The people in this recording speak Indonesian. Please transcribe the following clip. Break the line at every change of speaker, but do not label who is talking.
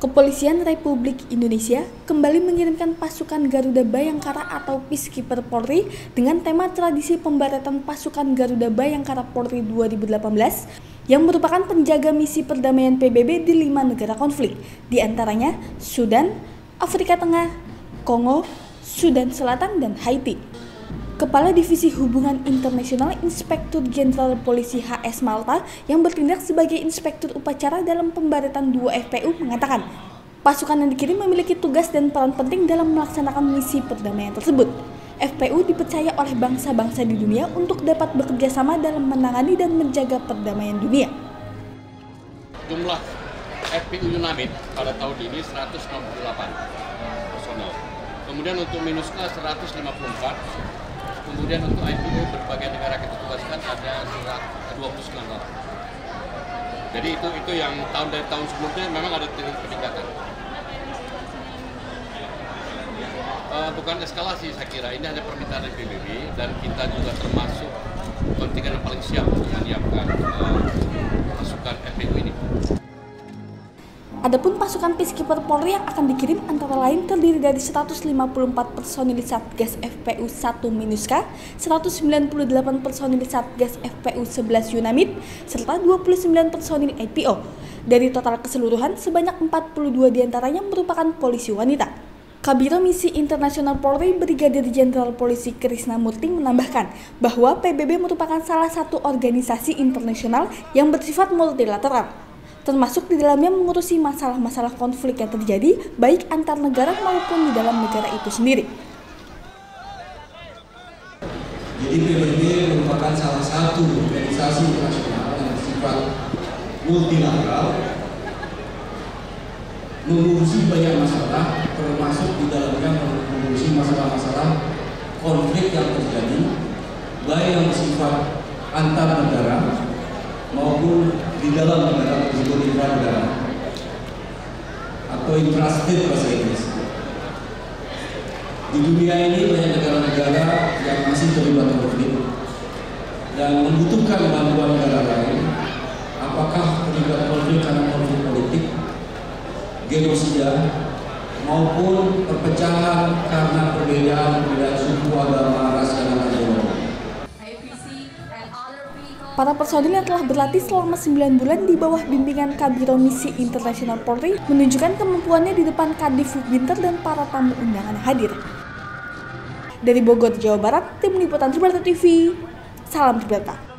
Kepolisian Republik Indonesia kembali mengirimkan pasukan Garuda Bayangkara atau Peacekeeper Polri dengan tema tradisi pembaratan pasukan Garuda Bayangkara Polri 2018 yang merupakan penjaga misi perdamaian PBB di lima negara konflik, di antaranya Sudan, Afrika Tengah, Kongo, Sudan Selatan, dan Haiti. Kepala Divisi Hubungan Internasional Inspektur Jenderal Polisi HS Malta yang bertindak sebagai inspektur upacara dalam pembaratan 2 FPU mengatakan, pasukan yang dikirim memiliki tugas dan peran penting dalam melaksanakan misi perdamaian tersebut. FPU dipercaya oleh bangsa-bangsa di dunia untuk dapat bekerja sama dalam menangani dan menjaga perdamaian dunia.
Jumlah FPU UNAMID pada tahun ini 168 personel. Kemudian untuk MINUSCA 154, Kemudian untuk IPO berbagai negara kita tugaskan ada 29 orang. Jadi itu itu yang tahun dari tahun sebelumnya memang ada peningkatan. Uh, bukan eskalasi saya kira, ini hanya permintaan dari PBB dan kita juga termasuk
Adapun pasukan peacekeeper Polri yang akan dikirim antara lain terdiri dari 154 personil Satgas FPU 1 Minuska, 198 personil Satgas FPU 11 Yunamid, serta 29 personil IPO. Dari total keseluruhan, sebanyak 42 di antaranya merupakan polisi wanita. Kabiro Misi Internasional Polri Brigadir Jenderal Polisi Krisna Murti menambahkan bahwa PBB merupakan salah satu organisasi internasional yang bersifat multilateral termasuk di dalamnya mengurusi masalah-masalah konflik yang terjadi baik antar negara maupun di dalam negara itu sendiri.
Jadi PBB merupakan salah satu organisasi internasional yang bersifat multilateral mengurusi banyak masalah termasuk di dalamnya mengurusi masalah-masalah konflik yang terjadi baik yang bersifat antar negara maupun di dalam negara tersebut negara atau infrastruktur bahasa Inggris. Di dunia ini banyak negara-negara yang masih terlibat konflik dan membutuhkan bantuan negara lain. Apakah terlibat konflik karena konflik politik, genosida, maupun perpecahan karena perbedaan-perbedaan suku, agama, ras, dan agama.
Para personil yang telah berlatih selama 9 bulan di bawah bimbingan Kabiro Misi Internasional Polri menunjukkan kemampuannya di depan Kadif Binter dan para tamu undangan hadir. Dari Bogor, Jawa Barat, Tim Liputan Tribrata TV, salam Tribrata.